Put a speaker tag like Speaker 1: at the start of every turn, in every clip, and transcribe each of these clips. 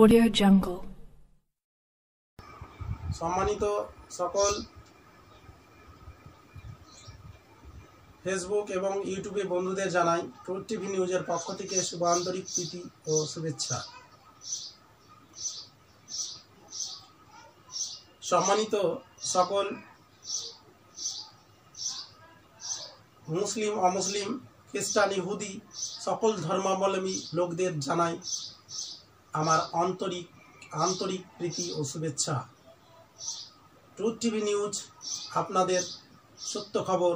Speaker 1: Audio Jungle.
Speaker 2: সম্মানিত সকল Facebook এবং ইউটিউবে বন্ধুদের জানাই ট্রুথ টিভি নিউজের পক্ষ থেকে শুভ আন্তরিক প্রীতি ও শুভেচ্ছা সম্মানিত সকল মুসলিম, অমুসলিম, খ্রিস্টান, ইহুদি, সকল ধর্মাবলম্বী লোকদের জানাই আমার আন্তরিক আন্তরিক প্রীতি ও শুভেচ্ছা। ট্রুথ টিভি নিউজ আপনাদের সত্য খবর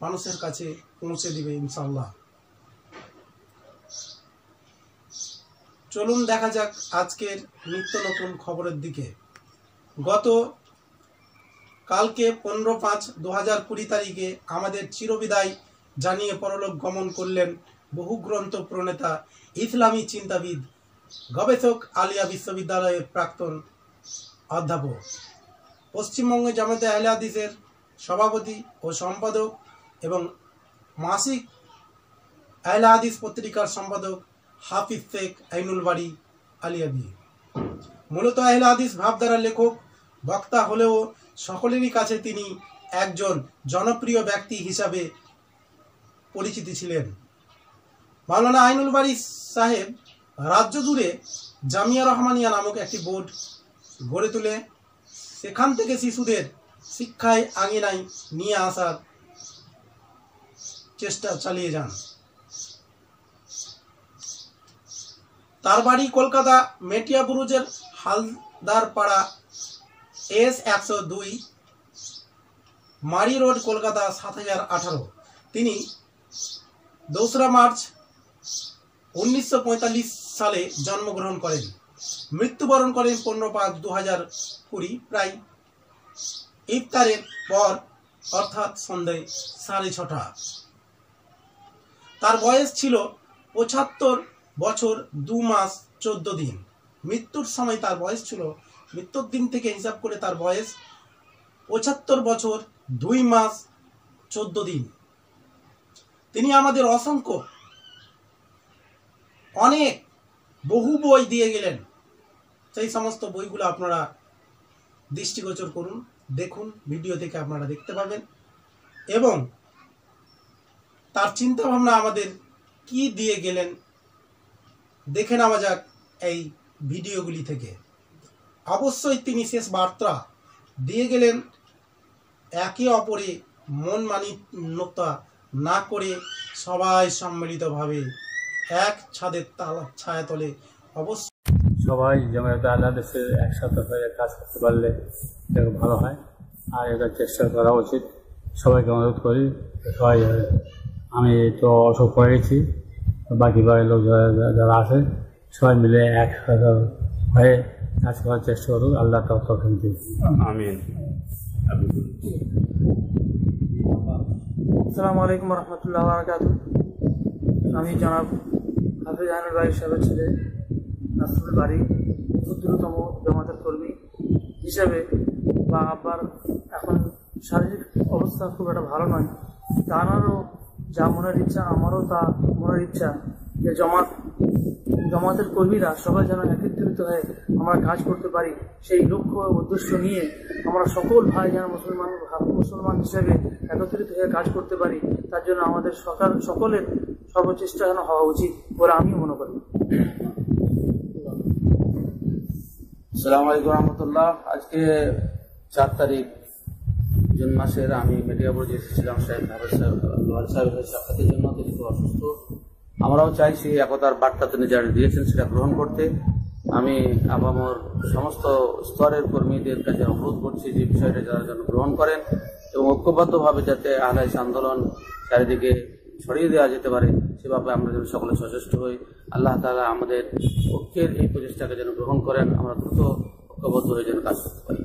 Speaker 2: মানুষের কাছে পৌঁছে দিবে ইনশাল্লাহ চলুন দেখা যাক আজকের নিত্য নতুন খবরের দিকে। গত কালকে পনেরো পাঁচ দু হাজার কুড়ি তারিখে আমাদের চিরবিদায় জানিয়ে পরলোক গমন করলেন বহু গ্রন্থ প্রণেতা ইসলামী চিন্তাবিদ গবেষক আলিয়া বিশ্ববিদ্যালয়ের প্রাক্তন অধ্যাপক। পশ্চিমবঙ্গ জামাতে আহলে হাদিসের সভাপতি ও সম্পাদক এবং মাসিক আহলে হাদিস পত্রিকার সম্পাদক হাফিজ শেখ আইনুল বাড়ি আলিয়াবি মূলত আহলে হাদিস ভাবধারার লেখক, বক্তা হলেও সকলেরই কাছে তিনি একজন জনপ্রিয় ব্যক্তি হিসাবে পরিচিতি ছিলেন। মাওলানা আইনুল বাড়ি সাহেব রাজ্য জুড়ে জামিয়া রহমানিয়া নামক একটি বোর্ড গড়ে তুলে। সেখান থেকে শিশুদের শিক্ষায় আঙিনায় নিয়ে আসার চেষ্টা চালিয়ে যান। তার বাড়ি কলকাতা মেটিয়া বুরুজের হালদার পাড়া এস একশো দুই, মারি রোড, কলকাতা সাত হাজার আঠারো। তিনি দোসরা মার্চ উনিশশো পঁয়তাল্লিশ সালে জন্মগ্রহণ করেন। মৃত্যুবরণ করেন পনেরো পাঁচ দু হাজার কুড়ি, প্রায় ইফতারের পর, অর্থাৎ সন্ধ্যে সাড়ে ছটা। তার বয়স ছিল পঁচাত্তর বছর দু মাস চোদ্দ দিন। মৃত্যুর সময় তার বয়স ছিল, মৃত্যুর দিন থেকে হিসাব করে তার বয়স পঁচাত্তর বছর দুই মাস চোদ্দ দিন। তিনি আমাদের অসংখ্য অনেক, বহু বই দিয়ে গেলেন। সেই সমস্ত বইগুলো আপনারা দৃষ্টিগোচর করুন, দেখুন, ভিডিও থেকে আপনারা দেখতে পাবেন। এবং তার চিন্তা ভাবনা আমাদের কি দিয়ে গেলেন, দেখে নেওয়া যাক এই ভিডিওগুলি থেকে। অবশ্যই তিনি শেষ বার্তা দিয়ে গেলেন, একে অপরে মন মানিন্যতা না করে সবাই সম্মিলিতভাবে এক ছাদের তালা ছায়াতলে অবশ্যই
Speaker 3: সবাই জমায়েত আল্লাহ দেশে একসাথে হয়ে কাজ করতে পারলে এটা ভালো হয়। আর এটা চেষ্টা করা উচিত। সবাইকে অনুরোধ করি সবাই আমি তো অসুখ হয়ে গেছি বাকি বাড়ির লোক যারা- যারা আছে সবাই মিলে একসাথে হয়ে কাজ করার চেষ্টা করুক। আল্লাহ তখন দিন
Speaker 4: আমিন।
Speaker 5: আসসালামু আলাইকুম রহমতুল্লাহ বারকাত আমি জনাব হাফিজ আহমেদ বাড়ির সাহেবের ছেলে নাসরুল বাড়ি, ক্ষুদ্রতম জমাতের কর্মী হিসাবে বা আব্বার এখন শারীরিক অবস্থা খুব একটা ভালো নয়। তারও যা মনের ইচ্ছা, আমারও তা মনের ইচ্ছা যে জমাত জমাতের কর্মীরা সবাই যেন একত্রিত হয়ে আমরা কাজ করতে পারি সেই লক্ষ্য উদ্দেশ্য নিয়ে আমরা সকল ভাই যেন মুসলমান মুসলমান হিসেবে একত্রিত হয়ে কাজ করতে পারি তার জন্য আমাদের সকাল সকলের সর্বচেষ্টা যেন হওয়া উচিত বলে আমিও মনে করি
Speaker 4: সালাম আলাইকুম রহমতুল্লাহ আজকে চার তারিখ জুন মাসের আমি মেডিয়াপুরে এসেছিলাম সাহেব সাহেব সাহেবের সাক্ষাতের জন্য তিনি অসুস্থ আমরাও চাইছি একতার বার্তা তিনি যারা দিয়েছেন সেটা গ্রহণ করতে। আমি আবামর সমস্ত স্তরের কর্মীদের কাছে অনুরোধ করছি যে বিষয়টা যারা যেন গ্রহণ করেন এবং ঐক্যবদ্ধভাবে যাতে আহলাইস আন্দোলন চারিদিকে ছড়িয়ে দেওয়া যেতে পারে সেভাবে আমরা যেন সকলে সচেষ্ট হই। আল্লাহ তালা আমাদের ঐক্যের এই প্রচেষ্টাকে যেন গ্রহণ করেন, আমরা দ্রুত ঐক্যবদ্ধ হয়ে যেন কাজ করতে পারি।